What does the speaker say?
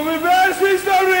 universo está unido.